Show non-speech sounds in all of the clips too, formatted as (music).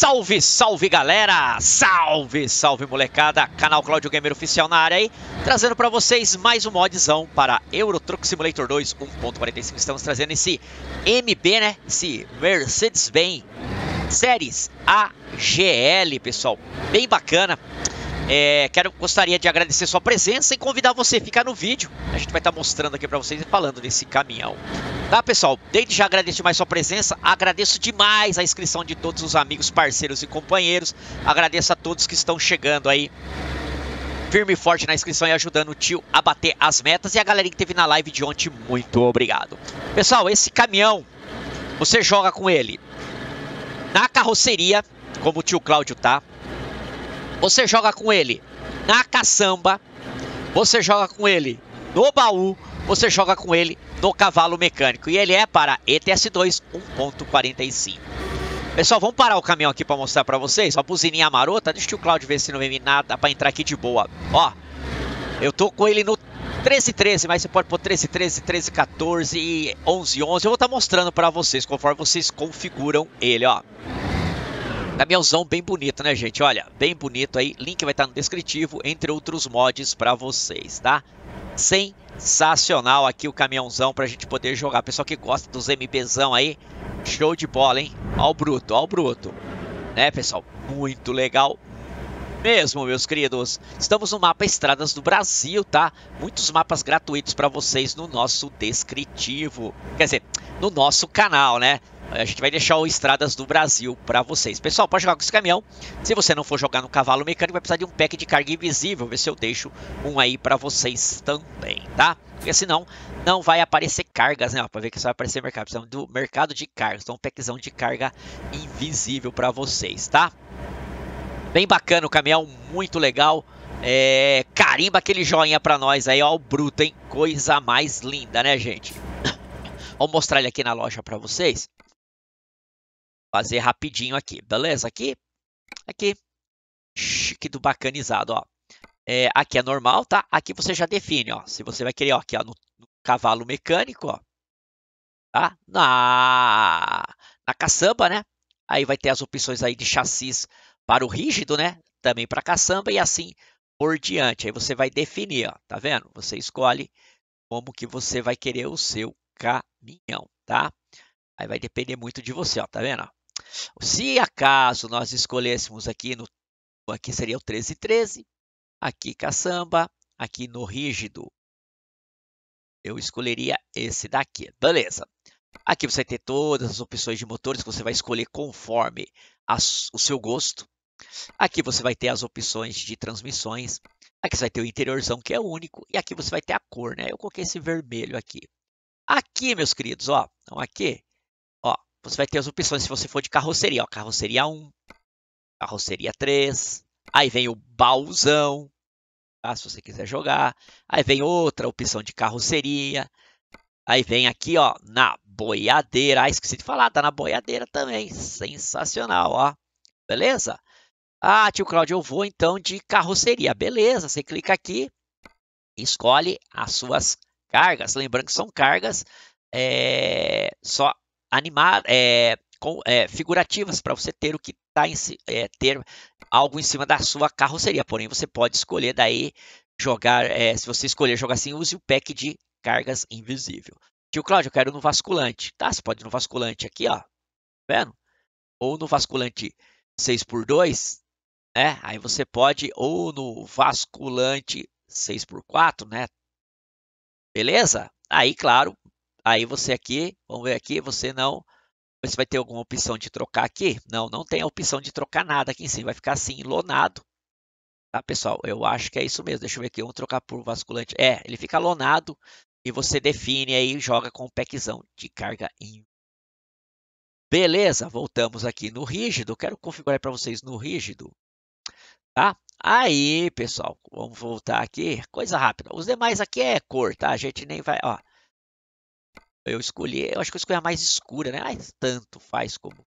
Salve, salve galera! Salve, salve molecada! Canal Claudio Gamer Oficial na área aí, trazendo para vocês mais um modzão para Euro Truck Simulator 2 1.45. Estamos trazendo esse MB, né? Esse Mercedes-Benz Séries AGL, pessoal. Bem bacana. É, quero, gostaria de agradecer sua presença e convidar você a ficar no vídeo. A gente vai estar tá mostrando aqui para vocês e falando desse caminhão. Tá, pessoal? Desde já agradeço mais sua presença. Agradeço demais a inscrição de todos os amigos, parceiros e companheiros. Agradeço a todos que estão chegando aí firme e forte na inscrição e ajudando o tio a bater as metas. E a galera que teve na live de ontem, muito obrigado. Pessoal, esse caminhão, você joga com ele na carroceria, como o tio Cláudio tá. Você joga com ele na caçamba, você joga com ele no baú, você joga com ele no cavalo mecânico. E ele é para ETS2 1.45. Pessoal, vamos parar o caminhão aqui para mostrar para vocês. Ó, buzininha marota. Deixa o Claudio ver se não vem nada para entrar aqui de boa. Ó, eu tô com ele no 1313, mas você pode pôr 1313, 1314 e 1111. Eu vou estar tá mostrando para vocês conforme vocês configuram ele, ó. Caminhãozão bem bonito, né, gente? Olha, bem bonito aí. Link vai estar no descritivo, entre outros mods para vocês, tá? Sensacional aqui o caminhãozão pra gente poder jogar. Pessoal que gosta dos MBzão aí, show de bola, hein? Ó o bruto, ó o bruto. Né, pessoal? Muito legal mesmo, meus queridos. Estamos no mapa Estradas do Brasil, tá? Muitos mapas gratuitos para vocês no nosso descritivo. Quer dizer, no nosso canal, né? A gente vai deixar o Estradas do Brasil para vocês. Pessoal, pode jogar com esse caminhão. Se você não for jogar no cavalo mecânico, vai precisar de um pack de carga invisível. Ver se eu deixo um aí para vocês também, tá? Porque senão não vai aparecer cargas, né? Para ver que só vai aparecer mercado. Precisamos do mercado de cargas. Então, um packzão de carga invisível para vocês, tá? Bem bacana o caminhão, muito legal. É, carimba aquele joinha para nós aí, ó, o bruto, hein? Coisa mais linda, né, gente? (coughs) Vou mostrar ele aqui na loja para vocês fazer rapidinho aqui, beleza? Aqui, aqui, chique do bacanizado, ó. É, aqui é normal, tá? Aqui você já define, ó. Se você vai querer, ó, aqui, ó, no, no cavalo mecânico, ó. Tá? Na, na caçamba, né? Aí vai ter as opções aí de chassis para o rígido, né? Também para caçamba e assim por diante. Aí você vai definir, ó. Tá vendo? Você escolhe como que você vai querer o seu caminhão, tá? Aí vai depender muito de você, ó. Tá vendo? Se acaso nós escolhêssemos aqui, no, aqui seria o 1313, aqui caçamba, aqui no rígido, eu escolheria esse daqui, beleza. Aqui você vai ter todas as opções de motores que você vai escolher conforme o seu gosto. Aqui você vai ter as opções de transmissões. Aqui você vai ter o interiorzão, que é único. E aqui você vai ter a cor, né? Eu coloquei esse vermelho aqui. Aqui, meus queridos, ó. Então aqui você vai ter as opções se você for de carroceria. Ó, carroceria 1, carroceria 3. Aí vem o baúzão, tá? se você quiser jogar. Aí vem outra opção de carroceria. Aí vem aqui, ó, na boiadeira. Ah, esqueci de falar, tá na boiadeira também. Sensacional, ó. Beleza? Ah, tio Claudio, eu vou então de carroceria. Beleza, você clica aqui, escolhe as suas cargas. Lembrando que são cargas é, só animar, é, com, é, figurativas para você ter o que está é, ter algo em cima da sua carroceria. Porém, você pode escolher daí jogar, é, se você escolher jogar assim, use o pack de cargas invisível. Tio Cláudio, eu quero no vasculante. Tá, você pode ir no vasculante aqui, ó. Tá vendo? Ou no vasculante 6x2, né? Aí você pode, ou no vasculante 6x4, né? Beleza? Aí, claro, Aí você aqui, vamos ver aqui, você não. Você vai ter alguma opção de trocar aqui? Não, não tem a opção de trocar nada aqui em cima. Vai ficar assim, lonado. Tá, pessoal? Eu acho que é isso mesmo. Deixa eu ver aqui. Vamos trocar por vasculante. É, ele fica lonado e você define aí, joga com um packzão de carga em. Beleza, voltamos aqui no rígido. Quero configurar para vocês no rígido. Tá? Aí, pessoal, vamos voltar aqui. Coisa rápida. Os demais aqui é cor, tá? A gente nem vai. Ó, eu escolhi, eu acho que eu escolhi a mais escura, né? Mas tanto faz como.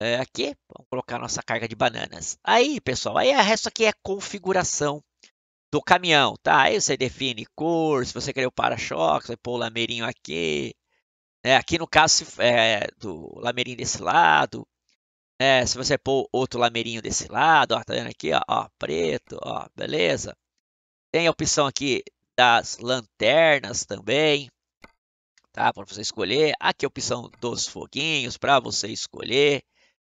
É, aqui, vamos colocar nossa carga de bananas. Aí, pessoal, aí o resto aqui é configuração do caminhão, tá? Aí você define cor, se você quer o para-choque, você pôr o lameirinho aqui. É, aqui no caso é, do lameirinho desse lado. É, se você pôr outro lameirinho desse lado, ó, tá vendo aqui, ó, ó, preto, ó, beleza? Tem a opção aqui das lanternas também, tá? Para você escolher. Aqui a opção dos foguinhos para você escolher.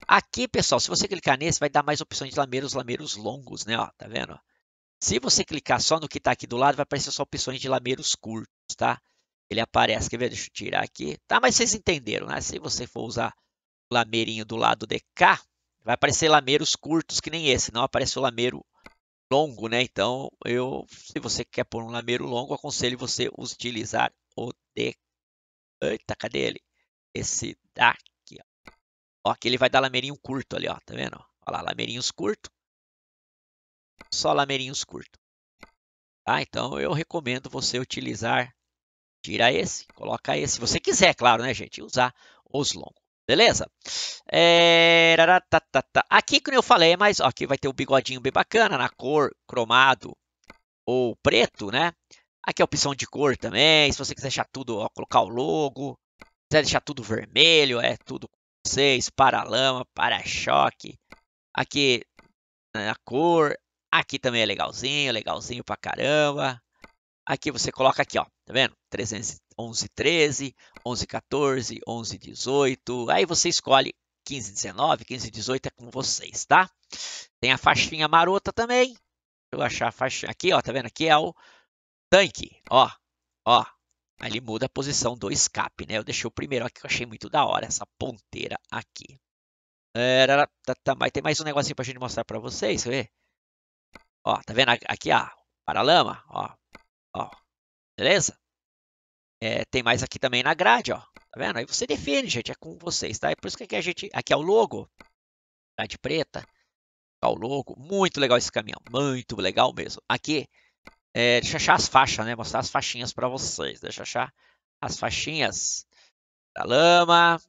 Aqui, pessoal, se você clicar nesse, vai dar mais opções de lameiros, lameiros longos, né? Ó, tá vendo? Se você clicar só no que está aqui do lado, vai aparecer só opções de lameiros curtos, tá? Ele aparece, quer ver? Deixa eu tirar aqui. Tá, mas vocês entenderam, né? Se você for usar o lameirinho do lado de cá, vai aparecer lameiros curtos que nem esse, não aparece o lameiro longo, né? Então, eu, se você quer pôr um lameiro longo, aconselho você utilizar o de... Eita, cadê ele? Esse daqui, ó. Ó, aqui ele vai dar lameirinho curto ali, ó, tá vendo? Olha lá, lameirinhos curto. Só lameirinhos curto. Tá? Então, eu recomendo você utilizar, tira esse, coloca esse, se você quiser, claro, né, gente? Usar os longos. Beleza? É... Aqui, como eu falei, é mais. Ó, aqui vai ter o um bigodinho bem bacana na cor cromado ou preto, né? Aqui é a opção de cor também. Se você quiser deixar tudo, ó, colocar o logo. quiser deixar tudo vermelho, é tudo com vocês. Para-lama, para-choque. Aqui né, a cor. Aqui também é legalzinho, legalzinho pra caramba. Aqui você coloca aqui, ó, tá vendo? 311, 13, 11, 14, 11, 18. Aí você escolhe 15, 19, 15, 18 é com vocês, tá? Tem a faixinha marota também. Deixa eu achar a faixinha aqui, ó, tá vendo? Aqui é o tanque, ó, ó. Ele muda a posição do escape, né? Eu deixei o primeiro aqui que eu achei muito da hora, essa ponteira aqui. Tá, mas tem mais um negocinho pra gente mostrar pra vocês, ver? Ó, tá vendo aqui, ó, paralama, ó, Ó, beleza? É, tem mais aqui também na grade, ó. Tá vendo? Aí você define, gente, é com vocês, tá? É por isso que aqui a gente, aqui é o logo, grade preta, ó, o logo, muito legal esse caminhão, muito legal mesmo. Aqui, é, deixa eu achar as faixas, né? Mostrar as faixinhas para vocês, deixa eu achar as faixinhas da lama,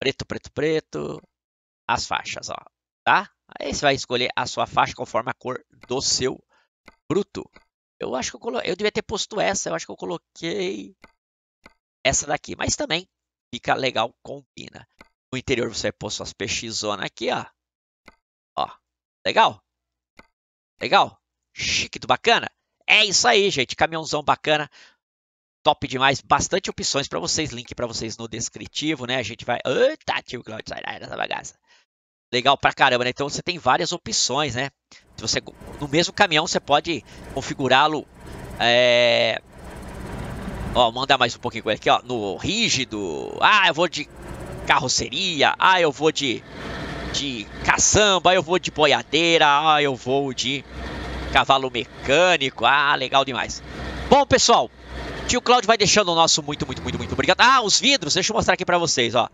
preto, preto, preto, as faixas, ó, tá? Aí você vai escolher a sua faixa conforme a cor do seu bruto. Eu acho que eu coloquei. Eu devia ter posto essa. Eu acho que eu coloquei essa daqui. Mas também fica legal, combina. No interior você vai pôr suas peixezona aqui, ó. Ó. Legal? Legal? Chique do bacana? É isso aí, gente. Caminhãozão bacana. Top demais. Bastante opções para vocês. Link para vocês no descritivo, né? A gente vai. Eita, tio Claudio, sai dessa bagaça. Legal pra caramba, né? Então você tem várias opções, né? Se você, no mesmo caminhão você pode configurá-lo. É... Ó, mandar mais um pouquinho com ele aqui, ó. No rígido. Ah, eu vou de carroceria. Ah, eu vou de, de caçamba. Ah, eu vou de boiadeira. Ah, eu vou de cavalo mecânico. Ah, legal demais. Bom, pessoal, tio Claudio vai deixando o nosso muito, muito, muito, muito obrigado. Ah, os vidros, deixa eu mostrar aqui pra vocês, ó.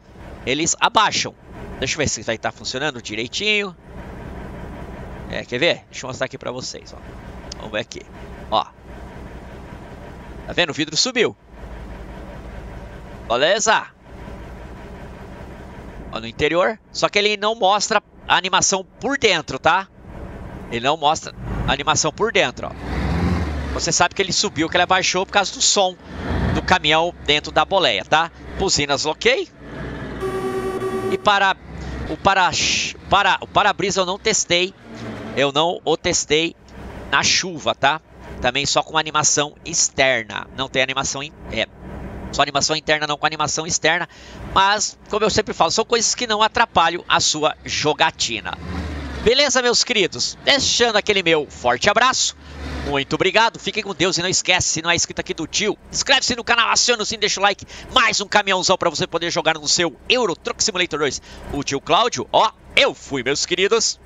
Eles abaixam. Deixa eu ver se vai estar funcionando direitinho. É, quer ver? Deixa eu mostrar aqui pra vocês, ó. Vamos ver aqui. Ó. Tá vendo? O vidro subiu. Beleza? Ó, no interior. Só que ele não mostra a animação por dentro, tá? Ele não mostra a animação por dentro, ó. Você sabe que ele subiu, que ele abaixou por causa do som do caminhão dentro da boleia, tá? Buzinas ok. E para o para, para o para-brisa eu não testei eu não o testei na chuva, tá? Também só com animação externa. Não tem animação in, é, só animação interna, não com animação externa. Mas, como eu sempre falo, são coisas que não atrapalham a sua jogatina. Beleza, meus queridos? Deixando aquele meu forte abraço. Muito obrigado, fiquem com Deus e não esquece, se não é inscrito aqui do tio, inscreve-se no canal, aciona o sininho, deixa o like, mais um caminhãozão para você poder jogar no seu Euro Truck Simulator 2. O tio Cláudio, ó, eu fui, meus queridos.